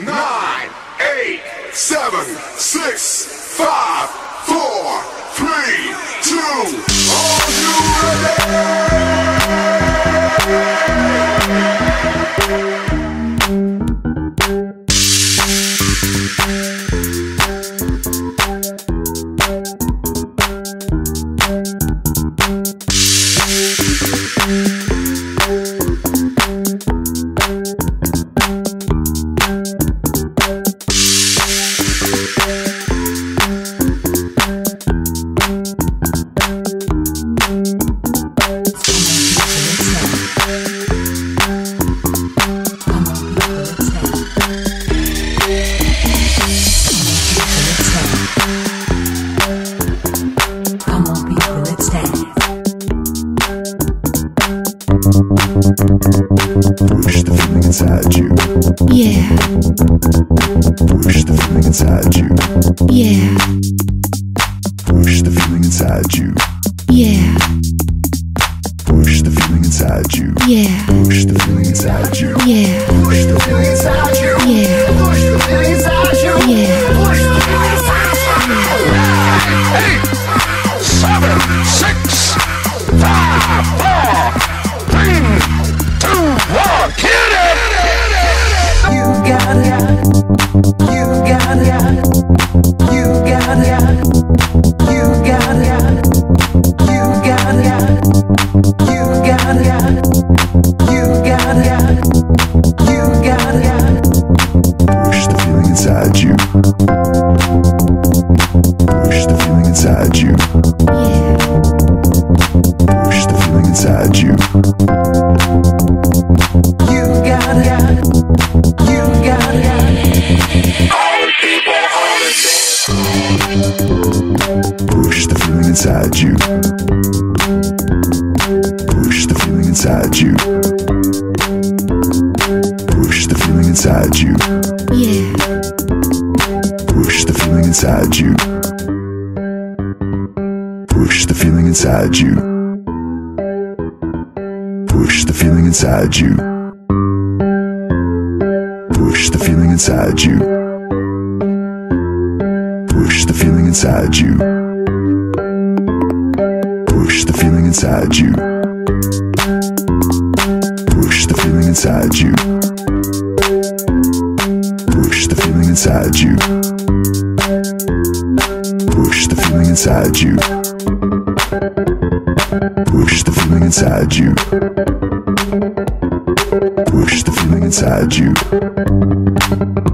nine, eight, seven, six, five, four, three, two. Are you Push the feeling inside you. Yeah, Push the feeling inside you. yeah, Push the feeling inside you. yeah, Push the feeling inside you. yeah, Push the feeling inside you. yeah, Push the feeling inside you. yeah, Push the feeling inside you. Push the feeling inside you. Push the feeling inside you. Push the feeling inside you. Yeah, Push the feeling inside you. Push the feeling inside you. Push the feeling inside you. Push the feeling inside you. Push the feeling inside you. Push the feeling inside you. Push the feeling inside you. Push the feeling inside you. Push the feeling inside you. Push the feeling inside you. Push the feeling inside you.